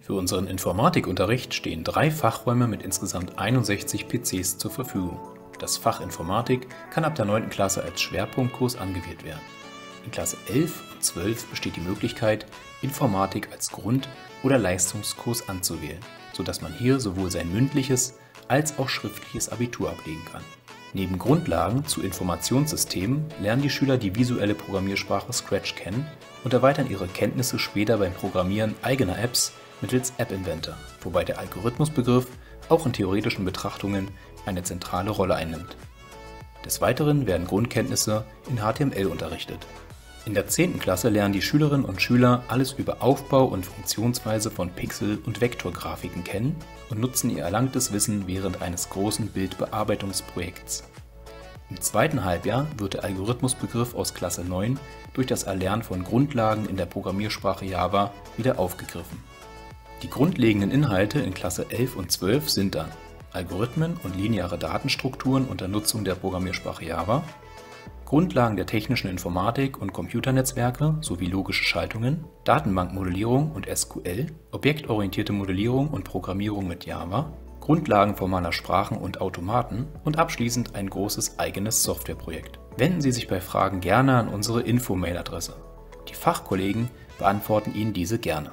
Für unseren Informatikunterricht stehen drei Fachräume mit insgesamt 61 PCs zur Verfügung. Das Fach Informatik kann ab der 9. Klasse als Schwerpunktkurs angewählt werden. In Klasse 11 und 12 besteht die Möglichkeit, Informatik als Grund- oder Leistungskurs anzuwählen, sodass man hier sowohl sein mündliches als auch schriftliches Abitur ablegen kann. Neben Grundlagen zu Informationssystemen lernen die Schüler die visuelle Programmiersprache Scratch kennen und erweitern ihre Kenntnisse später beim Programmieren eigener Apps mittels App Inventor, wobei der Algorithmusbegriff auch in theoretischen Betrachtungen eine zentrale Rolle einnimmt. Des Weiteren werden Grundkenntnisse in HTML unterrichtet. In der 10. Klasse lernen die Schülerinnen und Schüler alles über Aufbau und Funktionsweise von Pixel- und Vektorgrafiken kennen und nutzen ihr erlangtes Wissen während eines großen Bildbearbeitungsprojekts. Im zweiten Halbjahr wird der Algorithmusbegriff aus Klasse 9 durch das Erlernen von Grundlagen in der Programmiersprache Java wieder aufgegriffen. Die grundlegenden Inhalte in Klasse 11 und 12 sind dann Algorithmen und lineare Datenstrukturen unter Nutzung der Programmiersprache Java, Grundlagen der technischen Informatik und Computernetzwerke sowie logische Schaltungen, Datenbankmodellierung und SQL, objektorientierte Modellierung und Programmierung mit Java, Grundlagen formaler Sprachen und Automaten und abschließend ein großes eigenes Softwareprojekt. Wenden Sie sich bei Fragen gerne an unsere Info-Mail-Adresse. Die Fachkollegen beantworten Ihnen diese gerne.